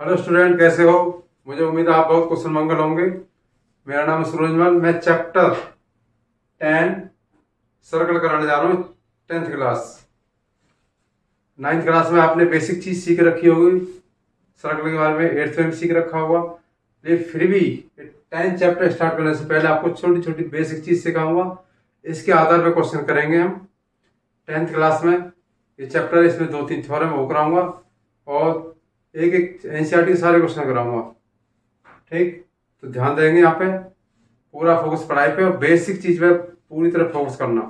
Hello student, कैसे हो? मुझे उम्मीद है आप बहुत क्वेश्चन मंगल होंगे। मेरा नाम सूरजमल मैं चैप्टर टेन सर्कल कराने जा रहा हूँ टेंथ क्लास नाइन्थ क्लास में आपने बेसिक चीज़ सीख रखी होगी। सर्कल के बारे में एट्थ में सीख रखा होगा। लेकिन फिर भी टेंथ चैप्टर स्टार्ट करने से पहले आपको छोटी छोटी बेसिक चीज़ सिखाऊँगा। इसके आधार पर क्वेश्चन करेंगे हम। टेंथ क्लास में ये चैप्टर इसमें दो तीन थ्योरम वो कराऊँगा और एक एक एनसीआर के सारे क्वेश्चन कराऊँगा। ठीक? तो ध्यान देंगे यहाँ पे। पूरा फोकस पढ़ाई पे और बेसिक चीज़ पे पूरी तरह फोकस करना।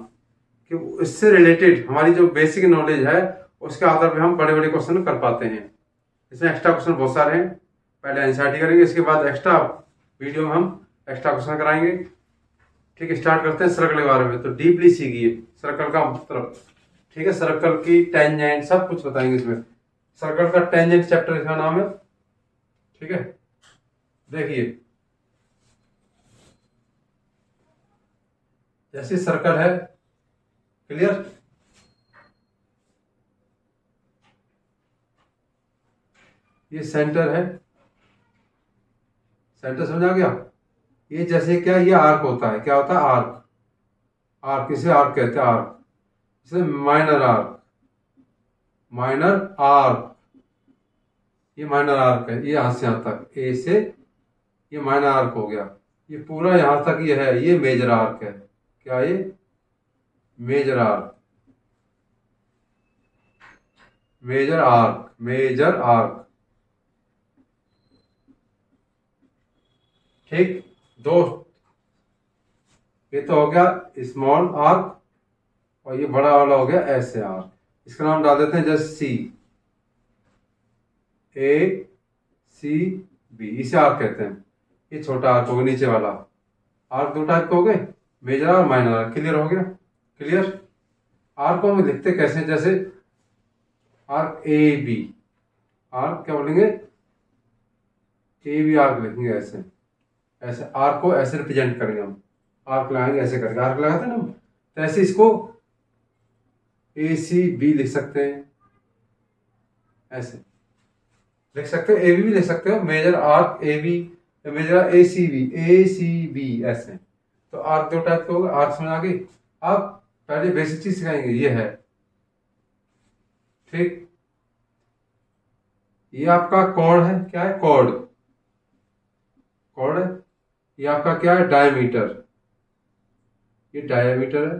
कि इससे रिलेटेड हमारी जो बेसिक नॉलेज है, उसके आधार पे हम बड़े बड़े क्वेश्चन कर पाते हैं। इसमें एक्स्ट्रा क्वेश्चन बहुत सारे हैं। पहले एनसीआर करेंगे, इसके बाद एक्स्ट्रा वीडियो में हम एक्स्ट्रा क्वेश्चन कराएँगे। ठीक है स्टार्ट करते हैं सर्कल के बारे में। तो डीपली सीखिए। सर्कल का मतलब ठीक है सर्कल की टेंजेंट सब कुछ बताएँगे इसमें। सर्कल का टेंजेंट चैप्टर इसका नाम है। ठीक है? देखिए। जैसे सर्कल है क्लियर ये सेंटर है। सेंटर समझ गया? ये जैसे क्या, ये आर्क होता है। क्या होता है? आर्क आर्क इसे आर्क कहते हैं? आर्क इसे माइनर आर्क माइनर आर्क ये माइनर आर्क है, ये यहाँ से यहाँ तक ए से, ये माइनर आर्क हो गया। ये पूरा यहाँ तक ये है, ये मेजर आर्क है। क्या ये? Major arc major arc major arc ठीक? दो। ये तो हो गया स्मॉल आर्क और ये बड़ा वाला हो गया ऐसे आर्क इसका नाम डाल देते हैं just C A C B इसे आर्क कहते हैं। ये छोटा आर्क हो गया नीचे वाला। आर्क दो टाइप के हो गए मेजर और माइनर आर्क क्लियर हो गया? क्लियर आर्क को हम लिखते कैसे जैसे आर्क ए बी आर्क क्या बोलेंगे? ए बी आर्क लिखेंगे ऐसे। ऐसे आर्क को ऐसे रिप्रेजेंट करेंगे हम। आर्क लगाएँगे, ऐसे करके आर्क लगाते हैं ना तो ऐसे इसको ए सी बी लिख सकते हैं। ऐसे। लिख सकते हो? ए बी भी लिख सकते हो? Major arc A B major A C B A C B ऐसे तो आर्क दो टाइप के हो होगा आर्क समझ आ गई? अब पहले बेसिक चीज़ सिखाएँगे, ये है। ठीक? ये आपका कॉर्ड है, क्या है? कॉर्ड कॉर्ड है। ये आपका क्या है? डायमीटर ये डायमीटर है।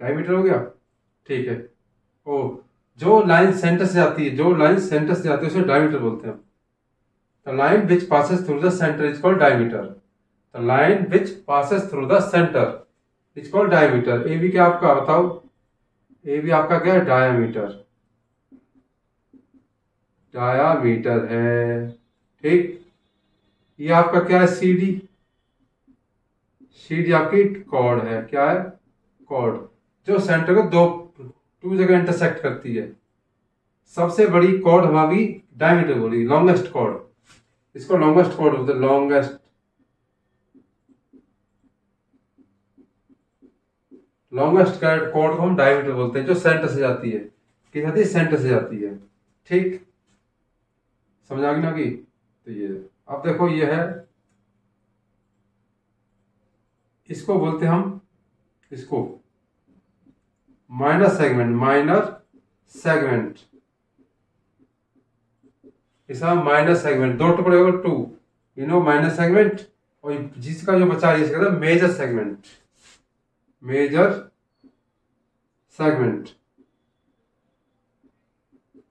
डायमीटर हो गया? ठीक है। ओ जो लाइन सेंटर से जाती है, जो लाइन सेंटर से जाती है, उसे डायमीटर बोलते हैं line which passes through the centre is called diameter line which passes through the centre is called diameter A भी क्या आपका, बताओ। ए भी आपका क्या है? डायामीटर डायामीटर है। ठीक। ये आपका क्या है? सी डी सी डी आपकी कॉर्ड है। क्या है? कॉर्ड जो सेंटर को दो टू जगह इंटरसेक्ट करती है। सबसे बड़ी कॉर्ड हमारी डायमीटर बोली लॉन्गेस्ट कॉर्ड इसको लॉन्गेस्ट कॉर्ड बोलते लॉन्गेस्ट लॉन्गेस्ट कॉर्ड को हम डायमीटर बोलते हैं, जो सेंटर से जाती है। किस जाती है? सेंटर से जाती है। ठीक? समझ आ गई ना कि? तो ये, अब देखो, ये है। इसको बोलते हम, इसको। Minor segment minor segment. इसका माइनर सेगमेंट, दो टुकड़े होगा two. You know minor segment और जिसका जो बचा है, इसका मेजर सेगमेंट मेजर सेगमेंट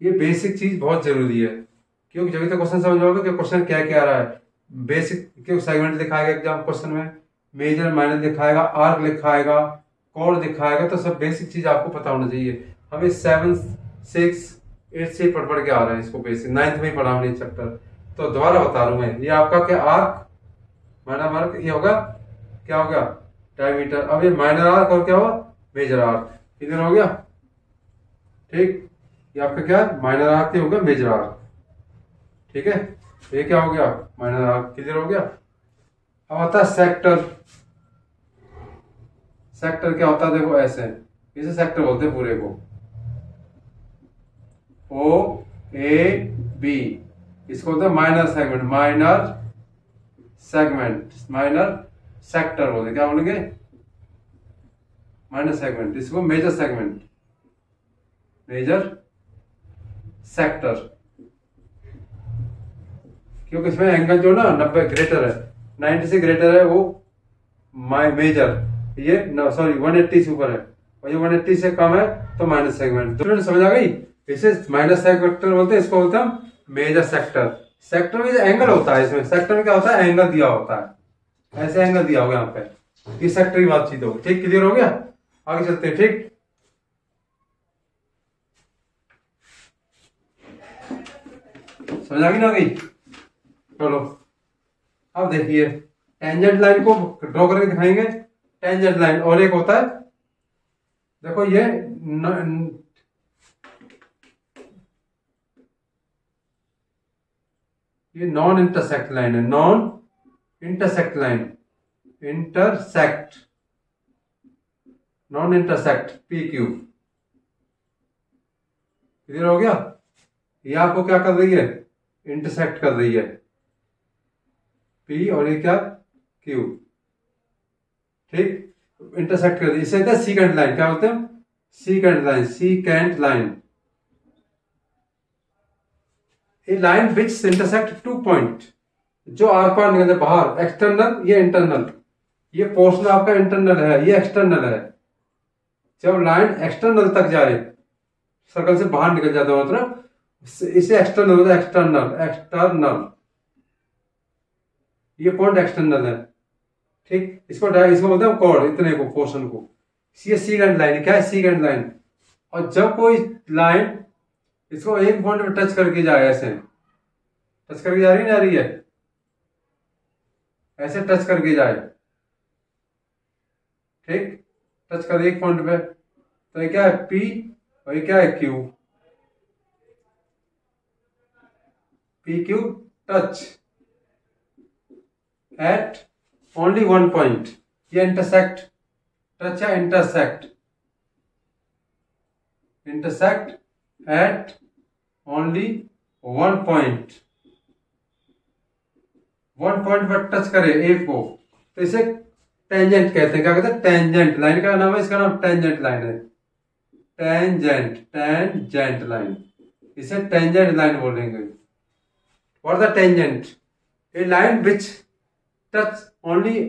ये बेसिक चीज़ बहुत ज़रूरी है। क्योंकि जब तक क्वेश्चन समझ आओगे कि क्वेश्चन क्या क्या आ रहा है। बेसिक क्यों? सेगमेंट दिखाएगा एग्ज़ाम क्वेश्चन में। मेजर माइनर दिखाएगा आर्क लिखाएगा। कोड दिखाएगा तो सब बेसिक चीज़ आपको पता होना चाहिए। हमें सेवन सिक्स एट से पढ़ पढ़ के आ रहे हैं इसको बेसिक नाइन्थ में ही पढ़ा हमने चैप्टर तो दोबारा बता रहा हूँ मैं, ये आपका क्या आर्क माइनर आर्क ये होगा? क्या हो गया डायमीटर अब ये माइनर आर्क और क्या हुआ? मेजर आर्क क्लियर हो गया? ठीक? ये आपका क्या है? माइनर आर्क ये होगा मेजर आर्क ठीक है? ये क्या हो गया? माइनर आर्क क्लियर हो गया? अब आता है सेक्टर सेक्टर क्या होता है? देखो, ऐसे। इसे सेक्टर बोलते हैं पूरे को। ओ ए बी इसको होता है minor segment minor segment minor sector बोलते क्या बोलेंगे? माइनर सेगमेंट इसको मेजर सेगमेंट मेजर सेक्टर क्योंकि इसमें एंगल जो ना, नब्बे ग्रेटर है। नाइन्टी से ग्रेटर है वो माई मेजर ये सॉरी वन एट्टी से ऊपर है। और ये वन एट्टी से कम है तो माइनस सेगमेंट तो समझ आ गई? इसे माइनस सेक्टर बोलते हैं, इसको बोलते हैं मेजर सेक्टर सेक्टर में एंगल होता है इसमें सेक्टर में क्या होता है? एंगल दिया होता है। ऐसे एंगल दिया होगा यहाँ पे। इस सेक्टर की बातचीत होगी। ठीक क्लियर हो गया? आगे चलते हैं, ठीक? समझ आ गई ना गई? चलो। अब देखिए टेंजेंट लाइन को ड्रॉ करके दिखाएँगे। टेंजेंट लाइन और एक होता है देखो ये न, न, ये नॉन इंटरसेक्ट लाइन है non intersect line intersect non intersect P Q clear हो गया? ये आपको क्या कर रही है? इंटरसेक्ट कर रही है। पी और ये क्या? क्यू ठीक? इंटरसेक्ट कर इसे कहते हैं सीकेंड लाइन क्या बोलते हैं secant line secant line a line which intersect two point जो आर पार निकलते बाहर एक्सटर्नल ये इंटरनल ये पोर्शन आपका इंटरनल है, ये एक्सटर्नल है। जब लाइन एक्सटर्नल तक जाए सर्कल से बाहर निकल जाता है मतलब इसे एक्सटर्नल होता है एक्सटर्नल एक्सटर्नल ये पॉइंट एक्सटर्नल है। ठीक? इसको इसको बोलते हैं कॉर्ड इतने को पोर्शन को। ये सीकेंड लाइन क्या है सीकेंड लाइन और जब कोई लाइन इसको एक पॉइंट में टच करके जाए ऐसे। टच करके जा रही ना रही है? ऐसे टच करके जाए। ठीक? टच कर एक पॉइंट पे। तो ये क्या है? पी और ये क्या है? Q P Q touch at only one point ये इंटरसेक्ट टच या intersect intersect at only one point one point पर टच करे, एक को। तो इसे टेंजेंट कहते हैं। क्या कहते हैं? टेंजेंट लाइन का नाम है, इसका नाम टेंजेंट लाइन है। टेंजेंट टेंजेंट लाइन इसे टेंजेंट लाइन बोलेंगे। और the tangent a line which touch only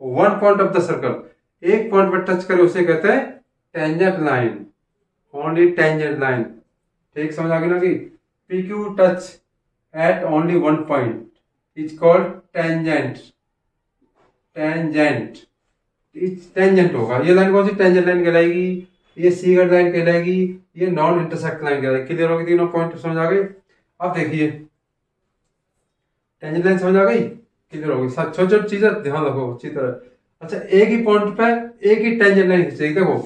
one point of the circle एक पॉइंट पर टच करे, उसे कहते हैं tangent line only tangent line ठीक, समझ आ गई ना कि P Q touch at only one point is called tangent tangent tangent होगा। ये लाइन कौन सी टेंजेंट लाइन कहलाएगी? ये सीगर लाइन कहलाएगी। ये नॉन इंटरसेक्ट लाइन कहलाएगी क्लियर होगी तीनों पॉइंट समझ आ गए अब देखिए। टेंजेंट लाइन समझ आ गई? क्लियर होगी छोटी छोटी चीज़ें ध्यान रखो अच्छी तरह अच्छा एक ही पॉइंट पे एक ही टेंजेंट लाइन खींचेगी देखो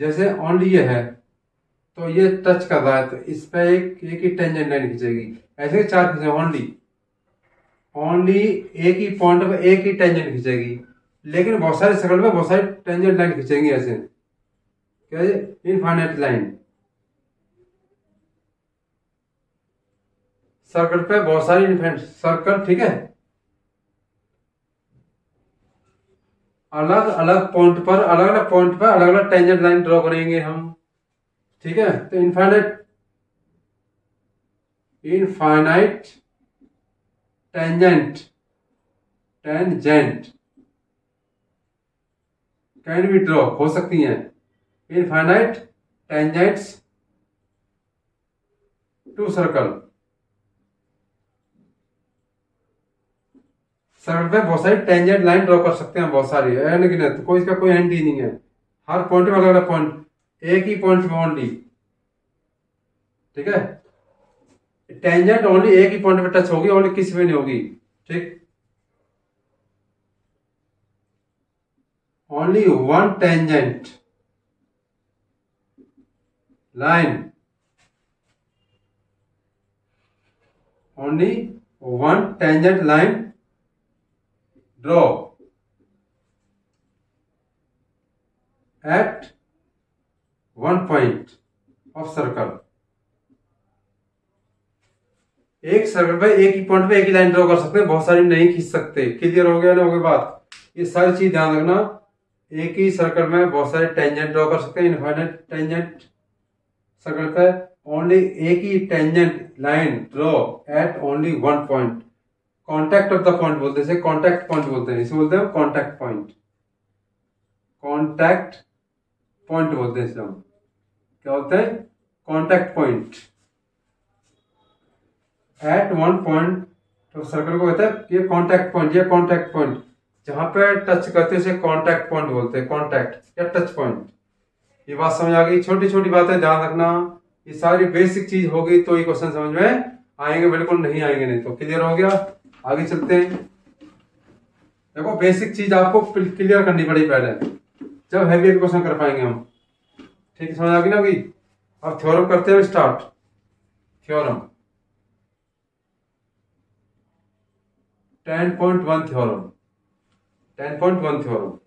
जैसे ओनली ये है तो ये टच कर रहा है तो इस पे एक एक ही टेंजेंट लाइन खींचेगी ऐसे चार खींचे ओनली ओनली एक ही पॉइंट पे एक ही टेंजेंट खींचेगी लेकिन बहुत सारे सर्कल में बहुत सारी टेंजेंट लाइन खींचेंगी ऐसे क्या इनफाइनाइट लाइन सर्कल पे बहुत सारी इनफाइनाइट सर्कल ठीक है अलग अलग पॉइंट पर, अलग अलग पॉइंट पर, अलग अलग टेंजेंट लाइन ड्रॉ करेंगे हम। ठीक है? तो infinite infinite tangent tangent can be draw हो सकती हैं। Infinite tangents to circle circle पे बहुत सारी टेंजेंट लाइन ड्रॉ कर सकते हैं, बहुत सारी। है लेकिन तो कोई इसका कोई एंड ही नहीं है। हर पॉइंट में अलग अलग पॉइंट एक ही पॉइंट में ओनली ठीक है? टेंजेंट ओनली एक ही पॉइंट पे टच होगी ओनली किसी में नहीं होगी। ठीक? Only one tangent line only one tangent line draw at one point of circle. एक सर्कल पे एक ही पॉइंट पे एक ही लाइन ड्रॉ कर सकते हैं, बहुत सारी नहीं खींच सकते। क्लियर हो गया ना, हो गई बात? ये सारी चीज़ ध्यान रखना। एक ही सर्कल में बहुत सारे टेंजेंट ड्रॉ कर सकते हैं इनफाइनाइट टेंजेंट सर्कल पे। ओनली एक ही tangent line draw at only one point contact of the point बोलते हैं कॉन्टैक्ट पॉइंट बोलते हैं, इसे बोलते हैं कॉन्टैक्ट पॉइंट कॉन्टैक्ट पॉइंट बोलते हैं इसे हम। क्या बोलते हैं? Contact point at one point तो सर्कल को कहते हैं, ये कॉन्टैक्ट पॉइंट ये कॉन्टैक्ट पॉइंट जहाँ पे टच करते हैं कॉन्टैक्ट पॉइंट बोलते हैं कॉन्टैक्ट या टच पॉइंट ये बात समझ आ गई छोटी छोटी बातें ध्यान रखना। ये सारी बेसिक चीज़ हो गई तो ये क्वेश्चन समझ में आएँगे, बिल्कुल नहीं आएँगे, नहीं तो क्लियर हो गया। आगे चलते हैं। देखो बेसिक चीज़ आपको क्लियर करनी पड़ी पहले। जब हैवी क्वेश्चन कर पाएँगे हम। ठीक है, समझ आ गई ना अभी? अब थ्योरम करते हैं start theorem ten point one theorem ten point one theorem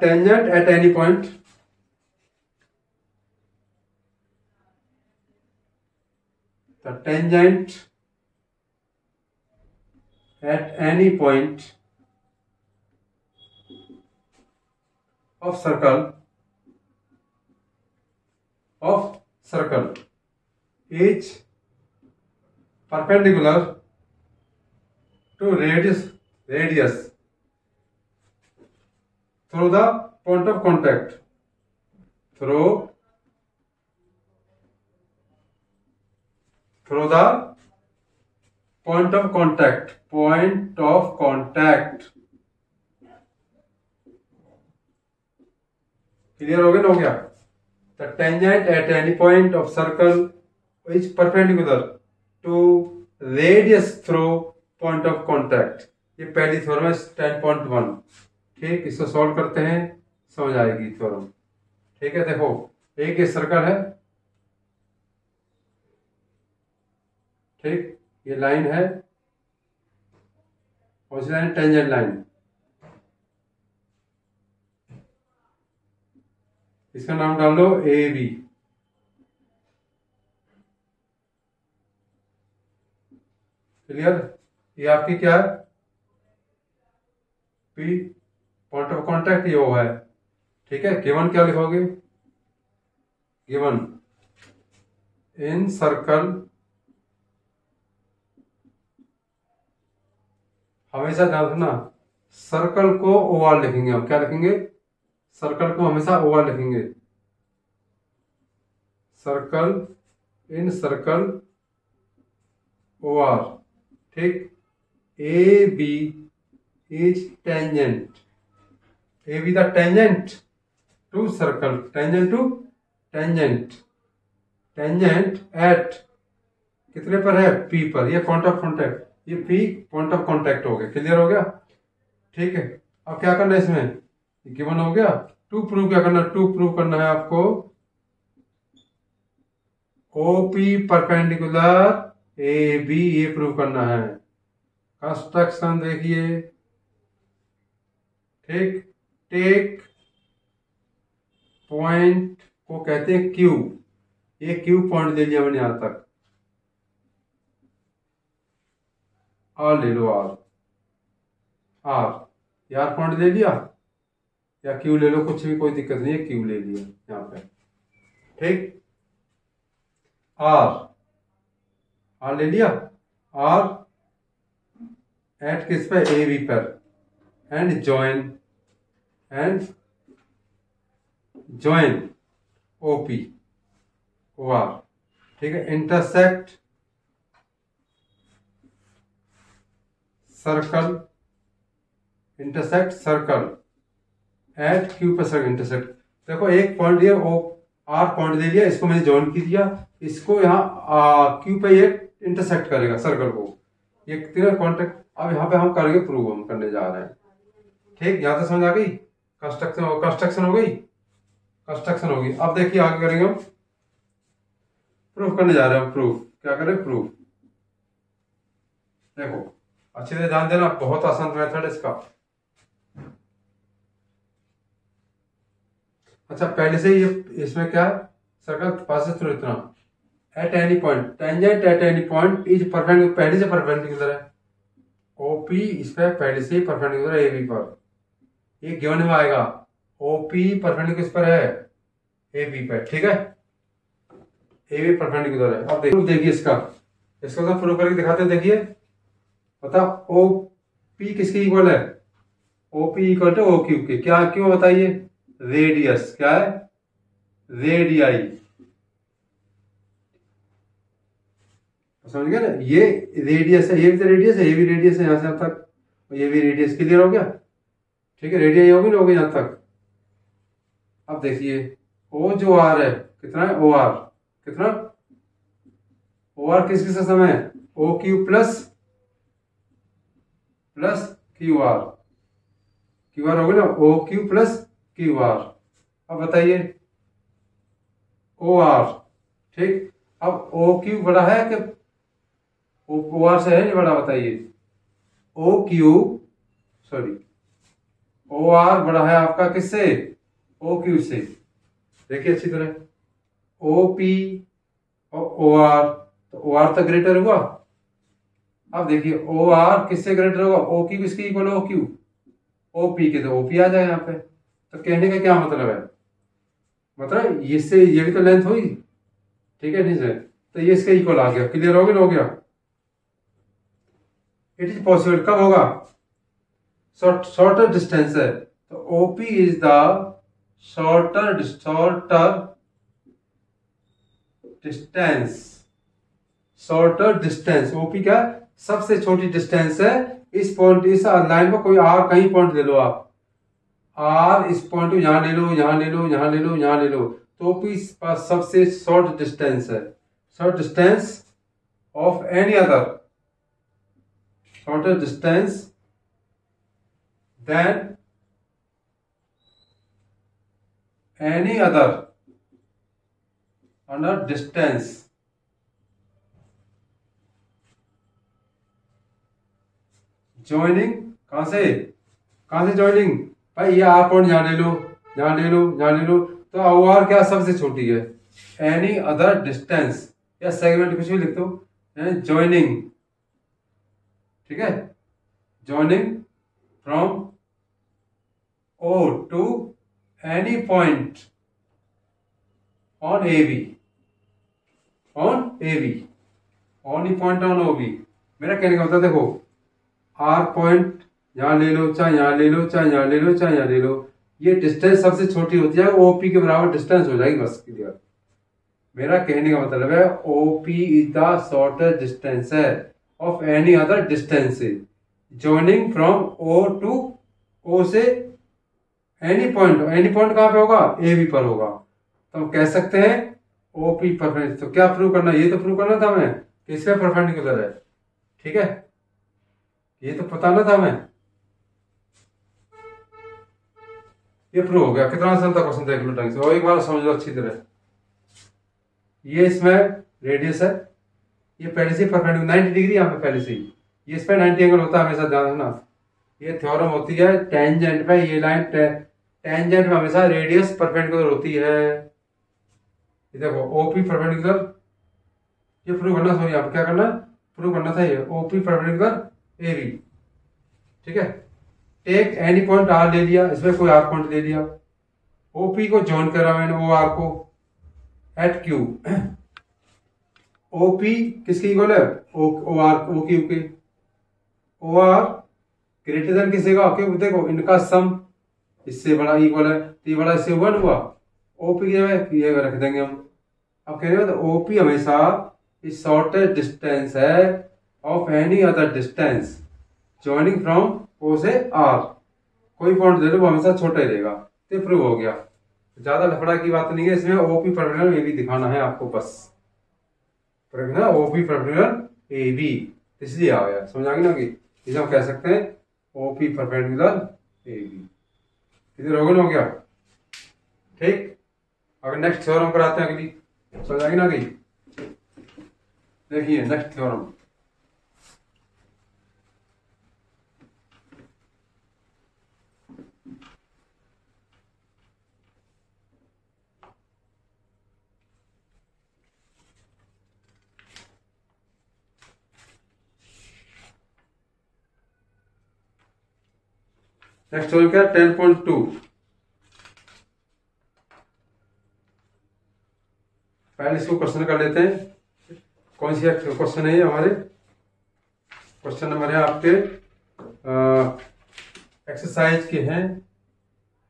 tangent at any point the tangent at any point of circle of circle is perpendicular to radius radius through the point of contact through through the point of contact, point of contact. Clear हो गया ना हो गया? The tangent at any point of circle is perpendicular to radius through point of contact ये पहली theorem है ten point one ठीक, इसको सॉल्व करते हैं, समझ आएगी थ्योरम ठीक है, देखो, एक ये सर्कल है ठीक? ये लाइन है। और इस लाइन टेंजेंट लाइन इसका नाम डाल दो ए बी क्लियर ये आपकी क्या है? पी पॉइंट ऑफ़ कॉन्टेक्ट ये वो है। ठीक है? गिवन क्या लिखोगे? गिवन इन सर्कल हमेशा ध्यान रखना सर्कल को ओवल लिखेंगे हम। क्या लिखेंगे? सर्कल को हमेशा ओवल लिखेंगे। सर्कल इन सर्कल ओआर ठीक? A B is tangent A B the tangent to circle tangent to tangent tangent at कितने पर है? पी पर। ये पॉइंट ऑफ़ कॉन्टैक्ट ये पी पॉइंट ऑफ़ कॉन्टेक्ट हो गया। क्लियर हो गया? ठीक है। अब क्या करना है इसमें? गिवन हो गया। टू प्रूव क्या करना टू प्रूव करना है आपको। ओपी परपेंडिकुलर ए बी ये प्रूव करना है। कंस्ट्रक्शन देखिए। ठीक। टेक पॉइंट को कहते हैं क्यू ये क्यू पॉइंट दे लिया मैंने यहाँ तक। आर ले लो आर। आर। यार पॉइंट ले लिया या क्यू ले लो, कुछ भी कोई दिक्कत नहीं है क्यू ले लिया यहाँ पे। ठीक? आर। आर ले लिया? आर। एट किस पे? ए बी पर। And join and join OP O R ठीक है? Intersect circle intersect circle at Q पर सर्कल इंटरसेक्ट देखो, एक पॉइंट दिया ओ आर पॉइंट दे दिया, इसको मैंने ज्वाइन की दिया इसको यहाँ क्यू पे ये इंटरसेक्ट करेगा सर्कल को। ये तीनों कॉन्टेक्ट अब यहाँ पे हम करेंगे प्रूव हम करने जा रहे हैं। ठीक, यहाँ से समझ आ गई? कंस्ट्रक्शन कंस्ट्रक्शन हो गई? कंस्ट्रक्शन होगी अब देखिए, आगे करेंगे हम। प्रूफ करने जा रहे हैं प्रूफ क्या करें प्रूफ देखो अच्छे से ध्यान देना, बहुत आसान मेथड इसका। अच्छा पहले से ये इसमें क्या है? सर्कल पास थ्रू इतना। At any point tangent at any point is perpendicular पहले से परपेंडिकुलर है। ओपी इस पर पहले से ही परपेंडिकुलर है एबी पर। ये गिवन में आएगा। ओपी परपेंडिकुलर किस पर है एबी पर ठीक है? एबी परपेंडिकुलर है। अब देखिए इसका। इसको तो प्रूव करके दिखाते हैं, देखिए। बता ओ पी किसके इक्वल है? O P equal to O Q के। क्या, क्यों बताइए? रेडियस क्या है? रेडियाई समझ गया ना? ये रेडियस है, ये भी तो रेडियस है, ये भी रेडियस है यहाँ से यहाँ तक। ये भी रेडियस क्लियर हो गया ठीक है रेडियाई होगी ना होगी यहाँ तक। अब देखिए ओ जो आर है, कितना है? ओ आर कितना? ओ आर किस किस समय है? O Q plus plus Q R Q R होगा ना O Q plus Q R अब बताइए ओ आर ठीक? अब ओ क्यू बड़ा है कि ओ आर से है नहीं बड़ा, बताइए। O Q sorry O R बड़ा है आपका किससे? ओ क्यू से। देखिए अच्छी तरह। ओ पी और ओ आर तो ओ आर तो ग्रेटर हुआ? अब देखिए ओ आर किससे ग्रेटर होगा? ओ क्यू किसकी equal O Q O P के तो ओ पी आ जाए यहाँ पे। तो कहने का क्या मतलब है? मतलब इससे ये भी तो लेंथ हुई। ठीक है नहीं सर तो ये इसका इक्वल आ गया। क्लियर हो गया हो गया? इट इज़ पॉसिबल कब होगा? शॉर्टर डिस्टेंस है। तो OP is the shorter shorter distance shorter distance OP क्या? सबसे छोटी डिस्टेंस है। इस पॉइंट इस लाइन में कोई आर कहीं पॉइंट ले लो आप। आर इस पॉइंट को यहाँ ले लो, यहाँ ले लो, यहाँ ले लो, यहाँ ले लो। तो ओपी पास सबसे शॉर्ट डिस्टेंस है। Short distance of any other shorter distance than any other other distance joining कहाँ से? कहाँ से ज्वाइनिंग भाई, ये आप पॉइंट यहाँ ले लो यहाँ ले लो यहाँ ले। लो तो ओ आर क्या सबसे छोटी है? एनी अदर डिस्टेंस या सेगमेंट कुछ भी लिख दो। ज्वाइनिंग ठीक है? Joining from O to any point on A B on A B on E point on O B मेरा कहने का मतलब देखो आर पॉइंट यहाँ ले लो, चाहे यहाँ ले लो, चाहे यहाँ ले लो, चाहे यहाँ ले लो। ये डिस्टेंस सबसे छोटी होती है ओपी के बराबर डिस्टेंस हो जाएगी बस क्लियर मेरा कहने का मतलब है OP is the shortest distance है। Of any other distance joining from O to O से एनी पॉइंट एनी पॉइंट कहाँ पे होगा? ए बी पर होगा। तो हम कह सकते हैं ओपी परपेंडिकुलर तो क्या प्रूव करना ये तो प्रूव करना था हमें, कि इसका परपेंडिकुलर है। ठीक है? ये तो पता ना था हमें ये प्रूव हो गया। कितना आसान था क्वेश्चन देख लो ढंग से? और एक बार समझ लो अच्छी तरह। ये इसमें रेडियस है। ये पहले से परपेंडिकुलर नाइन्टी डिग्री यहाँ पे पहले से ही। ये इस पर नाइन्टी एंगल होता है हमेशा, ध्यान रखना। ये थ्योरम होती है टेंजेंट पे। ये लाइन टेंजेंट में हमेशा रेडियस परपेंडिकुलर होती है। ये देखो ओपी परपेंडिकुलर ये प्रूव करना सॉरी आप क्या करना? प्रूव करना था ये ओपी परपेंडिकुलर ए बी ठीक है? टेक एनी पॉइंट आर ले लिया इसमें कोई आर पॉइंट ले लिया ओपी को ज्वाइन करा मैंने ओ आर को। एट क्यू ओपी किसकी इक्वल है? O O R O Q के। ओ आर ग्रेटर देन किसी का? क्यों देखो इनका सम इससे बड़ा इक्वल है। तो ये बड़ा इससे वन हुआ। ओपी की जगह रख देंगे हम। अब कह रहे हो तो ओपी हमेशा इज़ शॉर्टेस्ट डिस्टेंस है। Of any other distance joining from O से आर कोई पॉइंट दे दो, वो हमेशा छोटा ही रहेगा। तो प्रूव हो गया। ज़्यादा लफड़ा की बात नहीं है, इसमें ओपी परमिनल ए बी दिखाना है आपको बस। परमिनल ओपी परमिनल ए बी इसलिए आ गया। समझ आ गया ना कि इसे हम कह सकते हैं ओपी परपेंडिकुलर ए बी इधर रोगन हो गया? ठीक। अगर नेक्स्ट थ्योरम कराते हैं अगली। समझ आ गई ना कि? देखिए नेक्स्ट थ्योरम नेक्स्ट हो गया टेन पॉइंट टू पहले इसको क्वेश्चन कर लेते हैं। कौन सी क्वेश्चन है हमारे? क्वेश्चन नंबर है आपके एक्सरसाइज के हैं।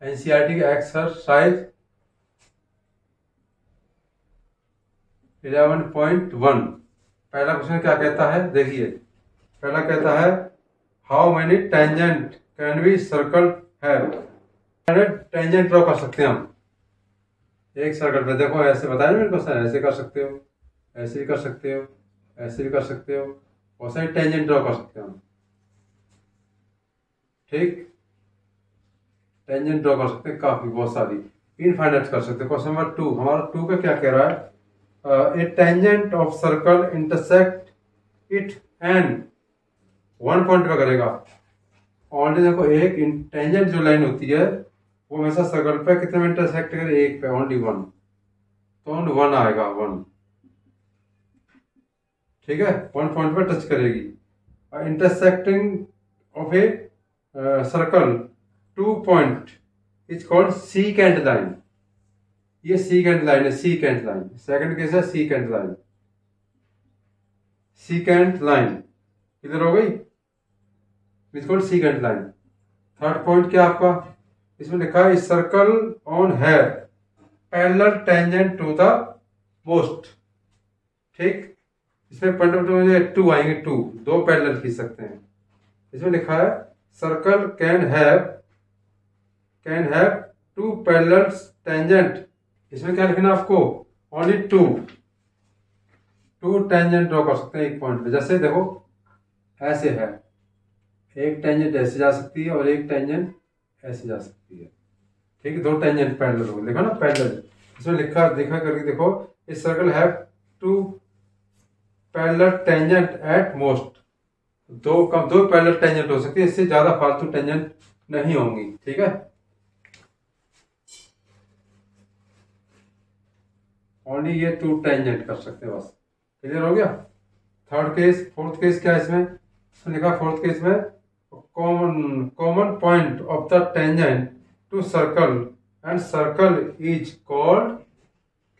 एनसीईआरटी का एक्सरसाइज इलेवन पॉइंट वन पहला क्वेश्चन क्या कहता है? देखिए। पहला कहता है how many tangent can be circle है टेंजेंट ड्रॉ कर सकते हैं हम। एक सर्कल पे देखो, ऐसे बताया मेरे क्वेश्चन ऐसे कर सकते हो, ऐसे भी कर सकते हो, ऐसे भी कर सकते हो, बहुत सारी टेंजेंट ड्रॉ कर सकते हो ठीक? टेंजेंट ड्रॉ कर सकते हैं काफ़ी, बहुत सारी। इनफाइनाइट कर सकते हैं। क्वेश्चन नंबर टू हमारा टू का क्या कह रहा है? A tangent of circle intersect it and one point पे करेगा। ऑलरेडी देखो, एक टेंजेंट जो लाइन होती है, वो हमेशा सर्कल पे कितने में इंटरसेक्ट करे? एक पे ओनली वन तो ओनली वन आएगा वन ठीक है? वन पॉइंट पे टच करेगी। Intersecting of a circle two point is called secant line ये सी कैंट लाइन है secant line second case है secant line secant line इधर हो गई? Is called secant line third point क्या आपका? इसमें लिखा है सर्कल ऑन है parallel tangent to the most ठीक? इसमें पॉइंट टू आएँगे टू दो पैरेलल खींच सकते हैं। इसमें लिखा है circle can have can have two parallel tangent इसमें क्या लिखना आपको? Only two two tangent draw कर सकते हैं एक पॉइंट पे जैसे देखो, ऐसे है। एक टेंजेंट ऐसे जा सकती है और एक टेंजेंट ऐसे जा सकती है। ठीक है, दो टेंजेंट पैरेलल हो देखो ना पैरेलल इसमें लिखा, देखा करके देखो, इस circle have two parallel tangent at most दो कम, दो पैरेलल टेंजेंट हो सकती है, इससे ज़्यादा फालतू टेंजेंट नहीं होंगी। ठीक है? ओनली ये टू टेंजेंट कर सकते हैं बस। क्लियर हो गया? थर्ड केस फोर्थ केस क्या है इसमें? लिखा फोर्थ केस में common common point of the tangent to circle. And circle is called,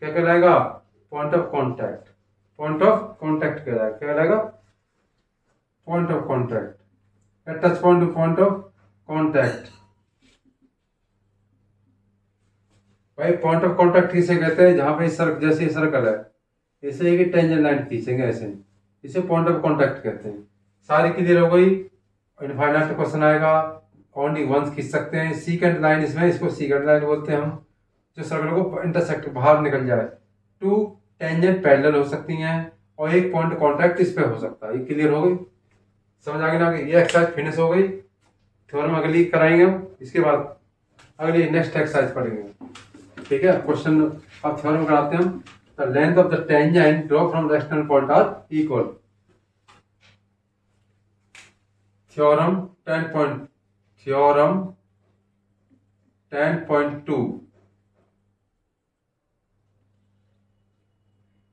क्या कहलाएगा? Point of contact point of contact कहलाएगा। क्या कहलाएगा? Point of contact touch point two point of contact भाई पॉइंट ऑफ़ कॉन्टैक्ट किसे कहते हैं? जहाँ पे सर्क जैसे सर्कल है, इसे एक टेंजेंट लाइन खींचेंगे ऐसे इसे पॉइंट ऑफ़ कॉन्टैक्ट कहते हैं। सारी क्लियर हो गई? इनफाइनाइट क्वेश्चन आएगा। ओनली वंस खींच सकते हैं। सीकेंड लाइन इसमें, इसको सीकेंड लाइन बोलते हैं हम, जो सर्कल को इंटरसेक्ट बाहर निकल जाए। टू टेंजेंट पैरेलल हो सकती हैं और एक पॉइंट कॉन्टैक्ट इस पे हो सकता है। ये क्लियर हो गई? समझ आ गई ना? ये एक्सरसाइज फिनिश हो गई। थ्योरम अगली कराएँगे हम। इसके बाद अगली नेक्स्ट एक्सरसाइज पढ़ेंगे। ठीक है? क्वेश्चन अब थ्योरम कराते हैं हम। The length of the tangent draw from external point are equal theorem ten point theorem ten point two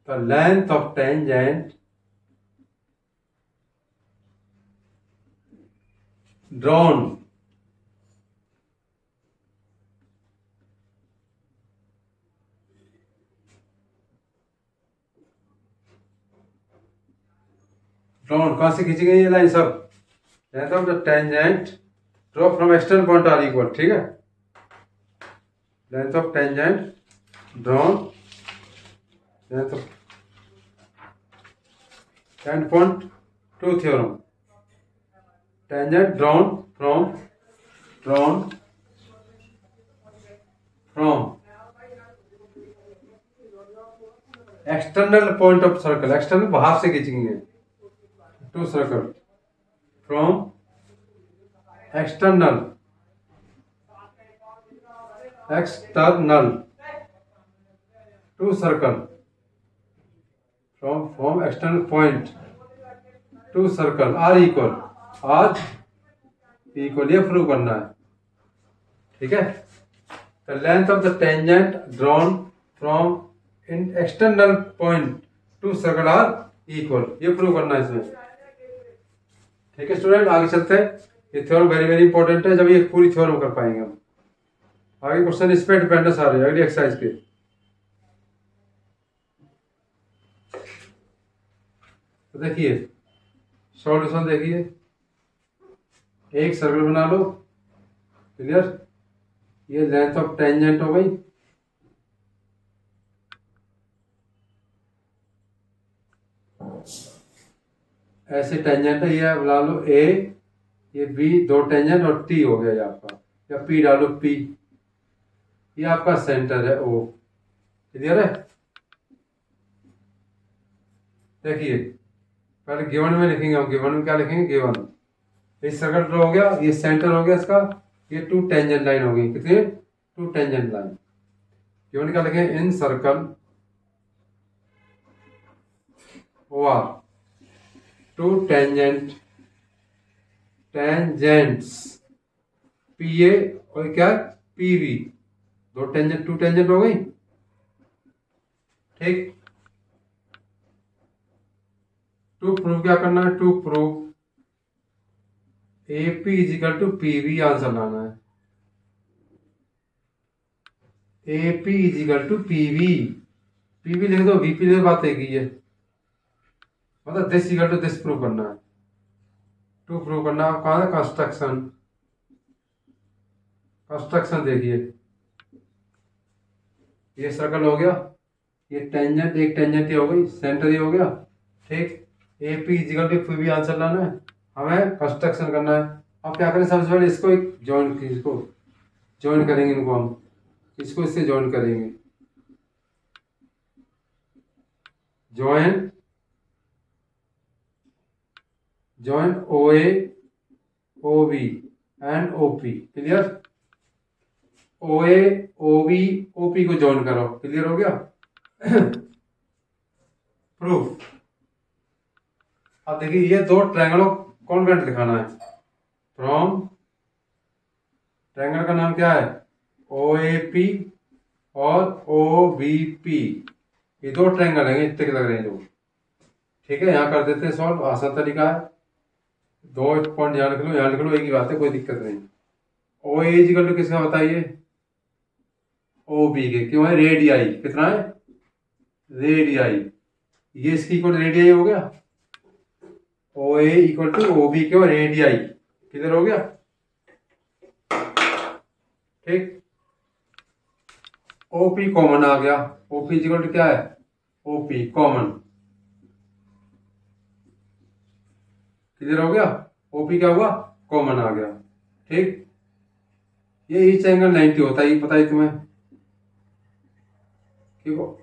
the length of tangent drawn drawn कहाँ से खींची गई ये लाइन सब? Length of the tangent draw from external point are equal ठीक है length of tangent drawn length of tangent point two theorem tangent drawn from drawn from external point of circle external बाहर से खींचेंगे to circle from external external to circle from from external point to circle are equal are equal ये prove करना है ठीक है the length of the tangent drawn from in external point to circle are equal ये prove करना है इसमें ठीक है स्टूडेंट आगे चलते हैं। ये थ्योरम वेरी वेरी इंपॉर्टेंट है। जब ये पूरी थ्योरम कर पाएँगे हम। आगे क्वेश्चन इस पे डिपेंड है सारे, अगली एक्सरसाइज के तो देखिए सॉल्यूशन देखिए। एक सर्कल बना लो। क्लियर ये लेंथ ऑफ़ टेंजेंट हो गई। ऐसे टेंजेंट है, ये बना लो ए ये बी दो टेंजेंट और टी हो गया ये आपका। या पी डालो पी ये आपका सेंटर है ओ क्लियर है? देखिए, पहले गिवन में लिखेंगे हम गिवन में क्या लिखेंगे? गिवन इस सर्कल ड्रॉ हो गया, ये सेंटर हो गया इसका, ये टू टेंजेंट लाइन हो गई। कितनी? टू टेंजेंट लाइन गिवन क्या लिखेंगे in circle O R two tangent tangents P A और क्या? पी वी दो टेंजेंट टू टेंजेंट हो गई? ठीक। टू प्रूव क्या करना है? To prove A P is equal to P V answer लाना है। A P is equal to P V P V लिख दो वीपी लिख बात है। मतलब this equal to this prove करना है। टू प्रूव करना है। कहा कंस्ट्रक्शन कंस्ट्रक्शन देखिए। ये सर्कल हो गया। ये टेंजेंट एक टेंजेंट ही हो गई। सेंटर ही हो गया। ठीक। A P is equal to P V answer लाना है। हमें कंस्ट्रक्शन करना है। अब क्या करें? सबसे पहले इसको एक ज्वाइन इसको। ज्वाइन करेंगे इनको हम। इसको इससे ज्वाइन करेंगे। Join join OA, OB and OP clear OA, OB, OP को ज्वाइन करो. क्लियर हो गया? प्रूफ अब देखिए ये दो ट्रायंगलों कॉन्वेंट दिखाना है. फ्रॉम ट्रायंगल का नाम क्या है? ओ ए पी और ओ बी पी ये दो ट्रायंगल हैं इतने के लग रहे हैं जो. ठीक है यहाँ कर देते हैं सॉल्व आसान तरीका है. दो पॉइंट यहाँ लिख लो यहाँ लिख लो, एक ही बात है, कोई दिक्कत नहीं। ओ एजिकल टू किसका बताइए? ओ बी के, क्यों है? रेडियाई कितना है? रेडियाई ये इसकी इक्वल रेडियाई हो गया? O A equal to O B क्यों? रेडियाई किधर हो गया? ठीक। ओपी कॉमन आ गया। ओपी इक्वल टू क्या है? ओपी कॉमन क्लियर हो गया ओपी क्या हुआ? कॉमन आ गया। ठीक? ये ईच एंगल 90 होता है पता है तुम्हें?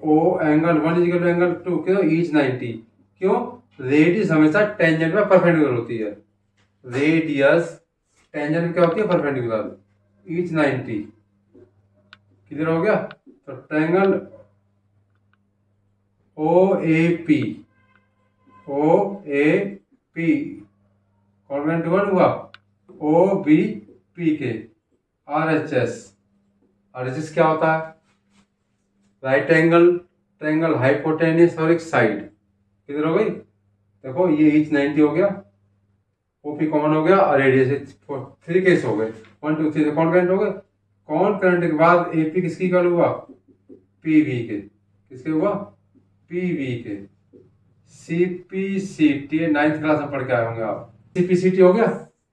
O angle one is equal angle two क्यों? ईच 90 क्यों? रेडियस हमेशा टेंजेंट में परपेंडिकुलर होती है। रेडियस टेंजेंट क्या होती है? परपेंडिकुलर ईच 90 किधर हो गया तो triangle O A P O A P congruent one हुआ ओ बी पी के R H S R H S क्या होता है? राइट एंगल ट्रायंगल हाइपोटेनियस और एक साइड किधर हो गई? देखो, ये ईच नाइनटी हो गया ओपी कॉमन हो गया, और रेडियस थ्री केस हो गए. वन टू थ्री कॉन्वेंट हो गए कौन करंट के बाद एपी किसकी कल हुआ? पीवी के किसके हुआ? पीवी के सीपीसीटी नाइन्थ क्लास में पढ़ के आए होंगे आप. सीपीसीटी हो गया?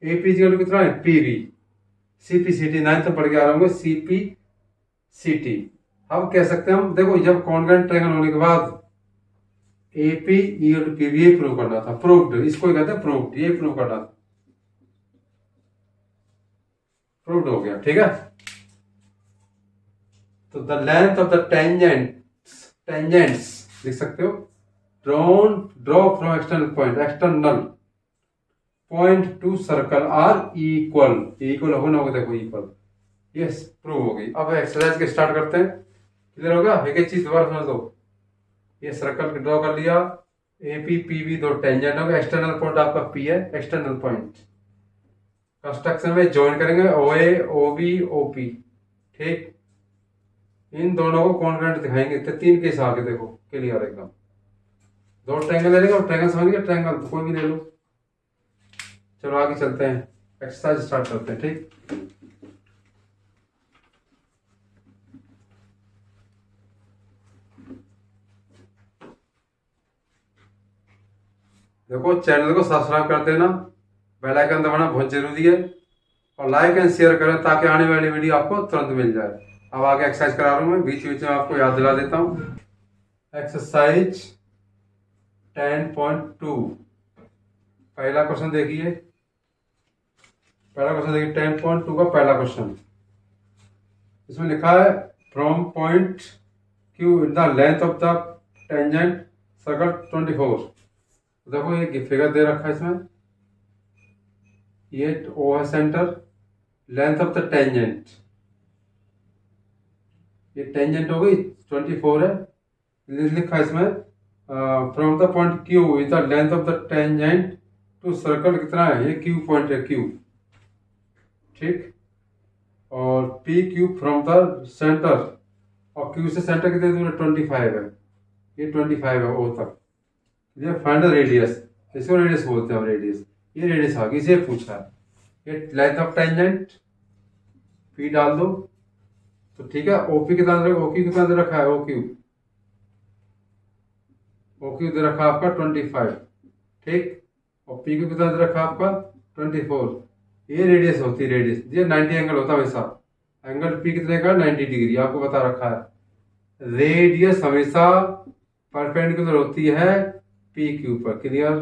एपी जी कितना है? पीवी सीपीसीटी नाइन्थ पढ़ के आ रहे होंगे सीपीसीटी अब कह सकते हैं हम, देखो, जब कॉन्वेंट ट्रायंगल होने के बाद एपी पीवी प्रूव करना था। प्रूव्ड इसको ही कहते हैं प्रूव्ड ये प्रूव करना था। प्रूव्ड हो गया, ठीक है? तो the length of the tangent tangents लिख सकते हो? Drawn draw from external point external point to circle are equal equal होगा ना होगा देखो इक्वल। यस प्रूव हो गई। अब एक्सरसाइज के स्टार्ट करते हैं। क्लियर होगा एक एक चीज़ दोबारा समझ दो। ये सर्कल ड्रॉ कर लिया। ए पी पी बी दो टेंजेंट होगा एक्सटर्नल पॉइंट आपका पी है, एक्सटर्नल पॉइंट। कंस्ट्रक्शन में ज्वाइन करेंगे O A, O B, O P. ठीक? इन दोनों को कॉन्वेंट दिखाएँगे। तो तीन केस आगे देखो। क्लियर एकदम। दो ट्रैंगल ले लेंगे और ट्रायंगल समझ गए? ट्रायंगल कोई भी ले लो। चलो आगे चलते हैं। एक्सरसाइज स्टार्ट करते हैं, ठीक? देखो चैनल को सब्सक्राइब कर देना। बेल आइकन दबाना बहुत ज़रूरी है। और लाइक एंड शेयर करें ताकि आने वाली वीडियो आपको तुरंत मिल जाए। अब आगे एक्सरसाइज करा रहा हूँ मैं। बीच बीच में आपको याद दिला देता हूँ। एक्सरसाइज टेन पॉइंट टू पहला क्वेश्चन देखिए। पहला क्वेश्चन देखिए टेन पॉइंट टू का पहला क्वेश्चन इसमें लिखा है from point Q in the length of the tangent circle twenty four देखो, ये फिगर दे रखा है इसमें। ये ओ है centre length of the tangent ये टेंजेंट हो गई ट्वेंटी फोर है लिखा है इसमें from the point Q is the length of the tangent to circle कितना है? ये क्यू पॉइंट है क्यू ठीक? और P Q from the centre और क्यू से सेंटर कितने दूर ट्वेंटी फाइव है। ये ट्वेंटी फाइव है ओ तक। ये फाइंड रेडियस इसको रेडियस बोलते हैं रेडियस ये रेडियस आ गई, इसे पूछा ये लेंथ ऑफ़ टेंजेंट पी डाल दो। तो ठीक है ओपी कितना ओक्यू कितना दे रखा है? ओ ओक्यू ओक्यू दे रखा आपका ट्वेंटी फाइव ठीक? और पी क्यू कितना दे रखा आपका? ट्वेंटी फोर ये रेडियस होती है रेडियस ये नाइनटी एंगल होता है हमेशा एंगल पी कितने का नाइनटी डिग्री आपको बता रखा है। रेडियस हमेशा परपेंडिकुलर होती है पी क्यू पर क्लियर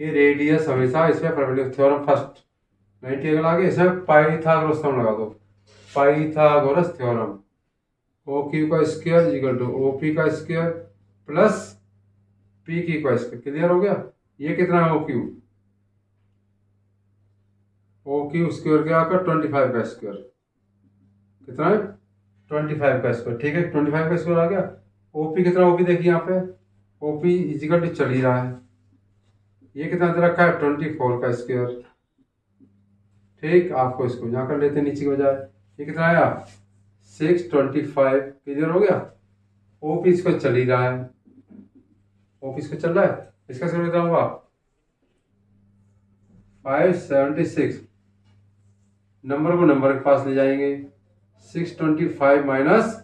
ये रेडियस हमेशा इसमें perpendicular theorem first ninety angle आगे, इसमें पाइथागोरस थ्योरम लगा दो। पाइथागोरस थ्योरम ओ क्यू का square equal to O P का स्क्वायर प्लस पी क्यू का स्क्वायर क्लियर हो गया? ये कितना है O Q O Q square क्या आपका? ट्वेंटी फाइव का स्क्वायर कितना है? ट्वेंटी फाइव का स्क्वायर ठीक है ट्वेंटी फाइव का स्क्वायर आ गया। ओपी कितना? ओपी देखिए यहाँ पे। ओपी इजिकल टू चल ही रहा है। ये कितना दे रखा है? ट्वेंटी फोर का स्क्वायर ठीक, आपको इसको यहाँ कर लेते नीचे की बजाय। ये कितना आया? सिक्स ट्वेंटी फाइव क्लियर हो गया? ओपी इसको चल ही रहा है। ओपी इसको चल रहा है? इसका स्क्वायर कितना होगा फाइव सेवेंटी सिक्स नंबर को नंबर के पास ले जाएँगे। Six twenty five minus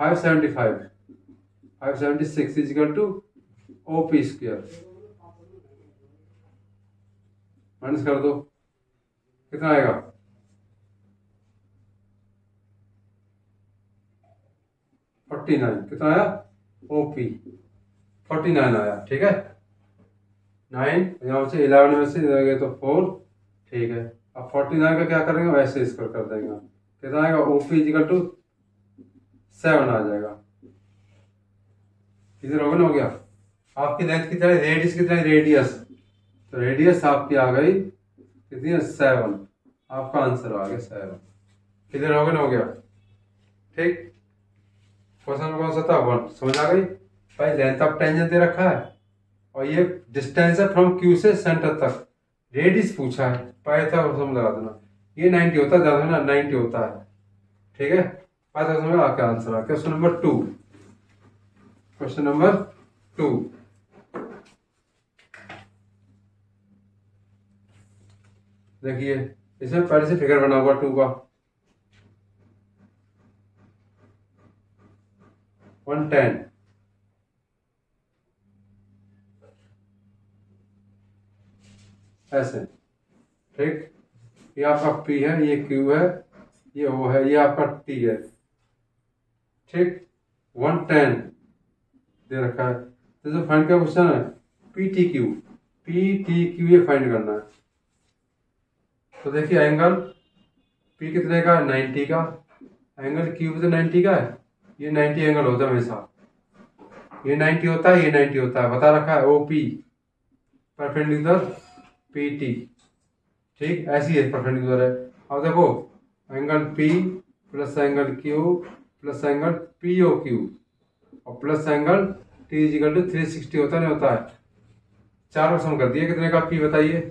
five seventy five five seventy six equal to O P square minus कर दो। कितना आएगा? फोर्टी नाइन कितना आया? ओ पी फोर्टी नाइन आया। ठीक है? नाइन यहाँ से इलेवन में से गए तो फोर ठीक है। अब फोर्टी नाइन का क्या करेंगे? वैसे इसको कर देंगे। कितना आएगा O P equal to seven आ जाएगा। इधर ओवन हो गया। आपकी लेंथ कितना है रेडियस कितना है रेडियस तो रेडियस आपकी आ गई कितनी है? सेवन आपका आंसर आ गया सेवन किधर ओवन हो गया। ठीक? क्वेश्चन कौन सा था? वन समझ आ गई? भाई लेंथ ऑफ़ टेंजेंट दे रखा है। और ये डिस्टेंस है फ्रॉम क्यू से सेंटर तक। रेडियस पूछा है समझ लगा देना। ये 90 होता है, ज़्यादा ना 90 होता है। ठीक है? पाया समझ आपका आंसर आ question number two question number two देखिए, इसमें पहले से फिगर बना हुआ टू का। वन टेन ऐसे। ठीक? ये आपका पी है, ये क्यू है, ये ओ है, ये आपका टी है। ठीक? One ten. दे रखा है। तो जो फाइंड का क्वेश्चन है P T Q P T Q ये फाइंड करना है। तो देखिए एंगल पी कितने का नाइन्टी का। एंगल क्यू तो नाइन्टी का है। ये नाइन्टी एंगल होता है हमेशा। ये नाइन्टी होता है, ये नाइन्टी होता है। बता रखा है ओ पी परपेंडिकुलर टी ठीक? ऐसी है परपेंडिकुलर है। अब देखो angle P plus angle Q plus angle P O Q और plus angle T equal to three sixty होता नहीं होता है। चार ऑप्शन कर दिए, कितने का पी बताइए?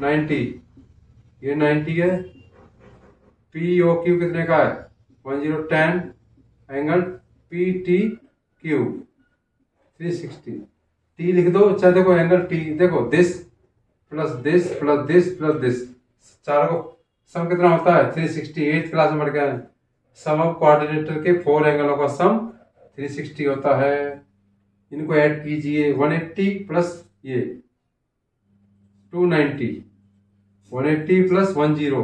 नाइन्टी। ये नाइन्टी है। पी ओ क्यू कितने का है? One zero ten angle P T Q three sixty T लिख दो अच्छा देखो एंगल टी देखो this plus this plus this plus this चारों को सम कितना होता है। थ्री सिक्सटी एट क्लास में गया सम ऑफ़ कोऑर्डिनेटर के फोर एंगलों का सम थ्री सिक्सटी होता है। इनको ऐड कीजिए। वन एट्टी प्लस ये। Two ninety one eighty plus one zero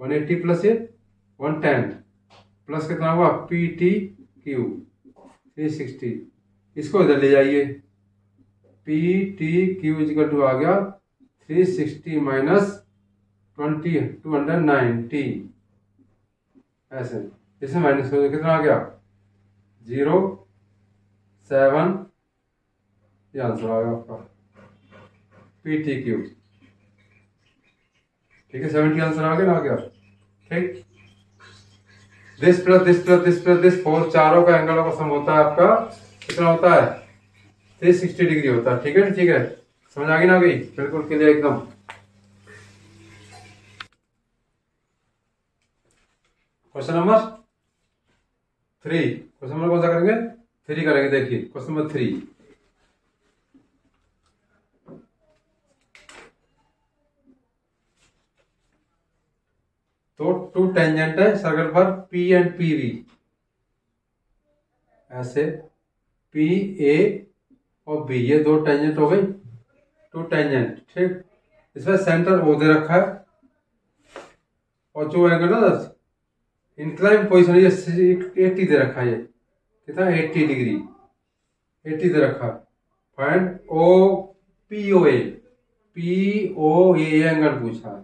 one eighty plus ये वन टेन प्लस कितना हुआ? P T Q three sixty इसको इधर ले जाइए। P T Q equal to आ गया three sixty minus twenty two hundred ninety ऐसे, इसमें माइनस कर कितना आ गया? ज़ीरो सेवन ये आंसर आ गया आपका। पी टी क्यू ठीक है सेवेंटी आंसर आ गया ना, आ गया। ठीक। This plus this plus this plus this four चारों का एंगलों का सम होता है आपका, कितना होता है? थ्री सिक्सटी डिग्री होता है। ठीक है ठीक है। समझ आ गई ना गई बिल्कुल क्लियर एकदम। Question number three question number कौन सा करेंगे? थ्री करेंगे, देखिए। क्वेश्चन नंबर थ्री तो टू टेंजेंट है सर्कल पर पी एंड पी वी ऐसे पी ए और बी, ये दो टेंजेंट हो गई। टू टेंजेंट ठीक। इसमें सेंटर ओ दे रखा है। और जो एंगल ना इंक्लाइन पोजिशन ये एट्टी दे रखा है कितना? एट्टी डिग्री एट्टी दे रखा find O P O A P O A angle पूछा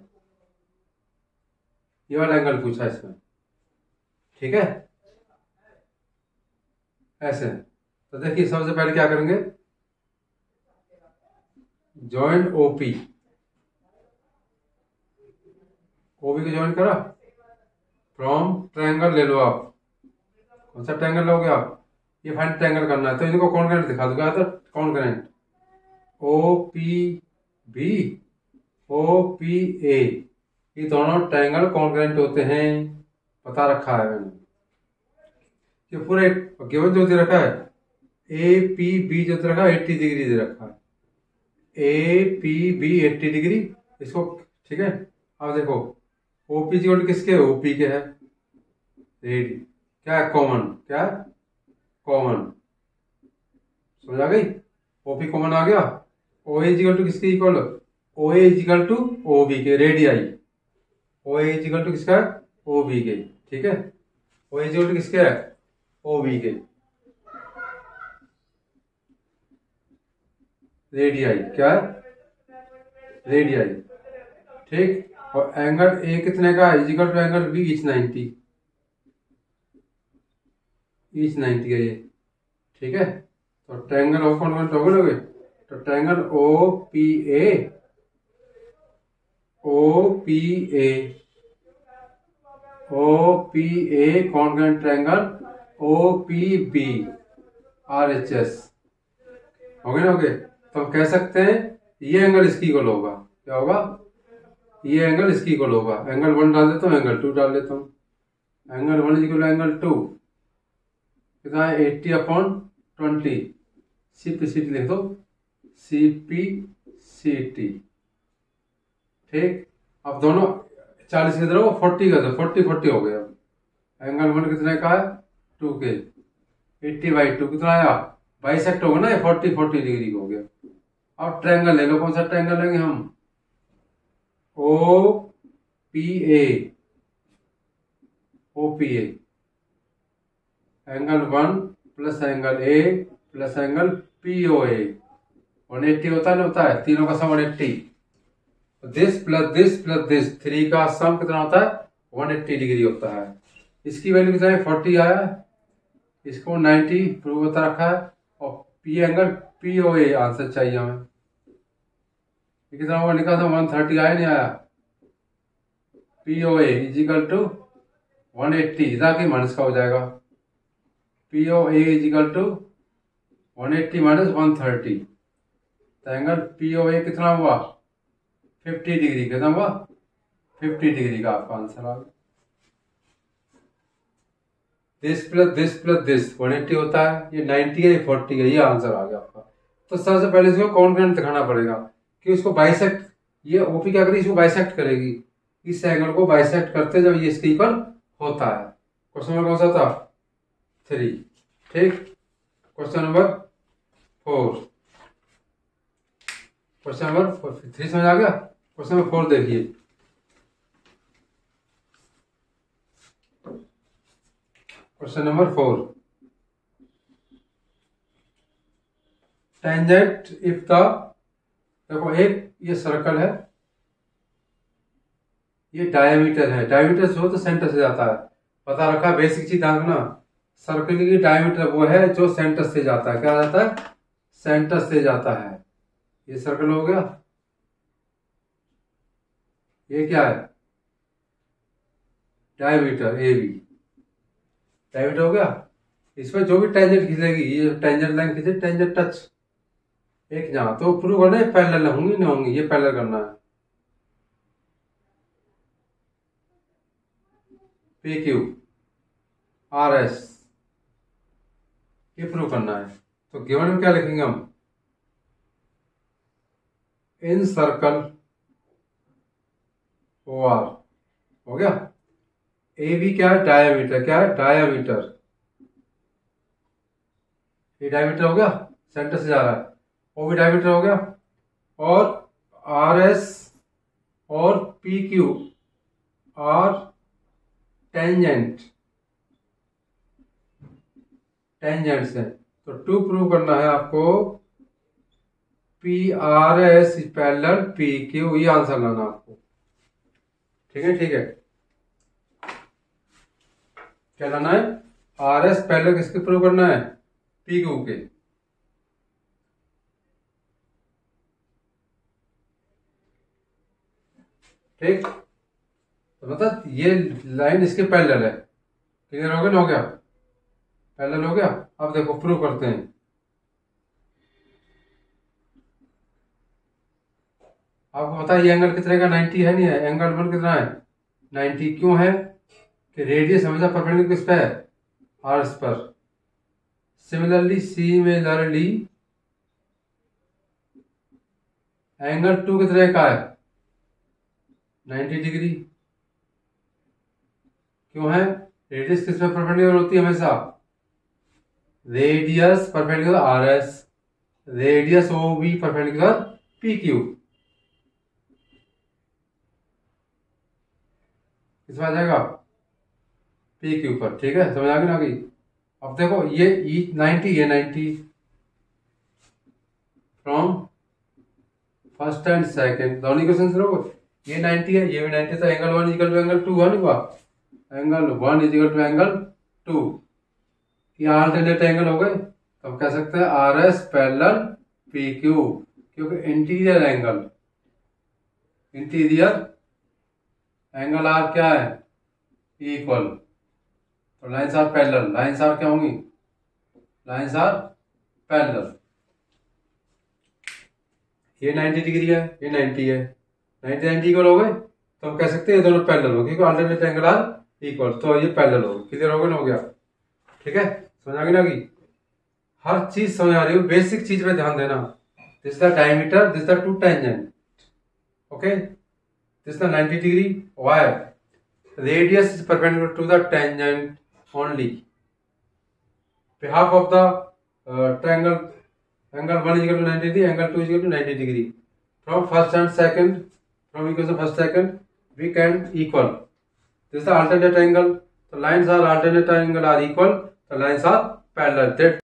ये वाला एंगल पूछा इसमें। ठीक है? ऐसे। तो देखिए, सबसे पहले क्या करेंगे? जॉइंट ओपी ओपी को ज्वाइन करा? फ्रॉम ट्रायंगल ले लो आप। कौन सा ट्रायंगल लोगे आप? ये फाइन ट्रायंगल करना है। तो इनको कौन करेंट दिखा दूँगा? तो कौन current O P B O P A ये दोनों ट्रायंगल कौन करेंट होते हैं? पता रखा है मैंने। ये पूरे केवल जो दे रखा है ए पी बी जो दे रखा है एट्टी डिग्री दे रखा है। A P B eighty degree इसको, ठीक है? अब देखो ओपी जी किसके? ओपी के है। रेडी क्या है? कॉमन क्या? है कॉमन समझ आ गई? ओपी कॉमन आ गया। ओ इजिकल टू किसके equal O equal to O B के रेडियाई ओ इजिकल टू किसका? है ओ बी के, ठीक है? ओ इजिकल टू किसके? है ओ बी के। रेडियाई क्या है? रेडियाई ठीक? और एंगल ए कितने का है? Equal to angle B each ninety each ninety है ये। ठीक है? तो ट्रैंगल ऑफ़ कौन कौन टोगल हो गए। तो triangle O P A O P A O P A कौन कौन triangle O P B R H S हो गए ना, हो गए? तो हम कह सकते हैं, ये एंगल इसकी इक्वल होगा क्या होगा? ये एंगल इसकी इक्वल होगा एंगल वन डाल देता हूँ एंगल टू डाल देता हूँ। Angle one equal angle two कितना है? Eighty upon twenty C P C T लिख दो। सी पी सी टी ठीक? अब दोनों चालीस की तरफ़ फोर्टी का फोर्टी फोर्टी हो गया। एंगल वन कितने का है? टू के एट्टी बाई टू कितना आया? बाई सेक्ट होगा ना, ये फोर्टी फोर्टी डिग्री हो गया। अब ट्रायंगल ले कौन सा ट्रायंगल लेंगे हम? O P A O P A angle one plus angle A plus angle P O A one eighty होता है ना होता है? तीनों का sum one eighty this plus this plus this three का सम कितना होता है? वन एट्टी डिग्री होता है। इसकी वैल्यू कितना है? फोर्टी आया। इसको नाइन्टी प्रूव होता रखा है। और P angle P O A answer चाहिए हमें। कितना होगा लिखा था वन थर्टी आया नहीं आया? P O equal to one eighty इधर की माइनस का हो जाएगा। P O equal to one eighty minus one thirty तो एंगल पी ओ ए कितना हुआ? फिफ्टी डिग्री कितना हुआ? फिफ्टी डिग्री का आपका आंसर आ गया। This plus this plus this one eighty होता है। ये नाइन्टी है, ये फोर्टी है, ये आंसर आ गया आपका। तो सबसे पहले इसको कॉन्फिडेंट दिखाना पड़ेगा कि उसको बाइसेक्ट ये ओपी क्या करेगी? इसको बाइसेक्ट करेगी। इस एंगल को बाइसेक्ट करते जब ये इसके इक्वल होता है। क्वेश्चन नंबर कौन सा था? थ्री ठीक? Question number four question number three समझ आ गया? क्वेश्चन नंबर फोर देखिए। Question number four tangent if the देखो एक ये सर्कल है, ये डायमीटर है। डायमीटर जो तो सेंटर से जाता है। पता रखा बेसिक चीज़ ध्यान ना सर्कल की डायमीटर वो है जो सेंटर से जाता है। क्या जाता है? सेंटर से जाता है। ये सर्कल हो गया। ये क्या है? डायमीटर ए बी डायमीटर हो गया। इसमें जो भी टेंजेंट खींचेगी, ये टेंजेंट लाइन खींचे टेंजेंट टच एक जहाँ तो प्रूव करना है पैरेलल होंगी नहीं होंगी, ये पैरेलल करना है। पी क्यू आर एस ये प्रूव करना है। तो गिवन में क्या लिखेंगे हम? इन सर्कल ओ आर हो गया? ए बी क्या है? डायामीटर क्या है? डायामीटर ये डायमीटर हो गया? सेंटर से जा रहा है। ओ बी डायमीटर हो गया। और आर एस और P Q R tangent tangent से तो टू प्रूव करना है आपको। P R S parallel P Q ये आंसर लाना आपको। ठीक है ठीक है। क्या लाना है? आर एस पैरेलल किसके प्रूव करना है? पी क्यू के। ठीक? तो मतलब ये लाइन इसके पैरेलल है। क्लियर हो गया हो गया? पैरेलल हो गया? अब देखो प्रूव करते हैं। आपको पता है ये एंगल कितने का? 90 है नहीं है? एंगल वन कितना है? 90 क्यों है? कि रेडियस हमेशा परपेंडिकुलर किस पे है? आर्स पर। सिमिलरली सिमिलरली एंगल टू कितने का है? 90 डिग्री। क्यों है? रेडियस किस पे परपेंडिकुलर होती है हमेशा? Radius perpendicular R S radius O B perpendicular P Q किस आ जाएगा पी क्यू पर, ठीक है? समझ आ गई ना गई अब देखो, ये ई नाइनटी, ये ninety. From first and second, दोनों इक्वेशन से ये 90 है, ये भी 90 तो angle one equal to angle two one हुआ। Angle one equal to angle two ये आल्टरनेट एंगल हो गए। तो कह सकते हैं R S parallel P Q क्योंकि interior angle interior angle are क्या है? इक्वल तो lines are parallel lines are क्या होंगी? लाइन्स आर पैरेलल ये 90 डिग्री है, ये 90 है। नाइनटी नाइनटी इक्वल हो गए तो हम कह सकते हैं ये दोनों पैरेलल हो क्योंकि अल्टरनेट एंगल आर इक्वल तो ये पैरेलल हो क्लियर हो गया ना हो गया। ठीक है? समझ आ गई ना कि हर चीज़ समझ आ रही हो? बेसिक चीज़ पे ध्यान देना। This the diameter this the two tangent okay this the 90 degree where radius is perpendicular to the tangent only behalf of the uh, triangle angle 1 is equal to 90 degree angle 2 is equal to 90 degree from first and from equation first second we can equal. This is the alternate angle. The lines are alternate angle are equal. The lines are parallel. That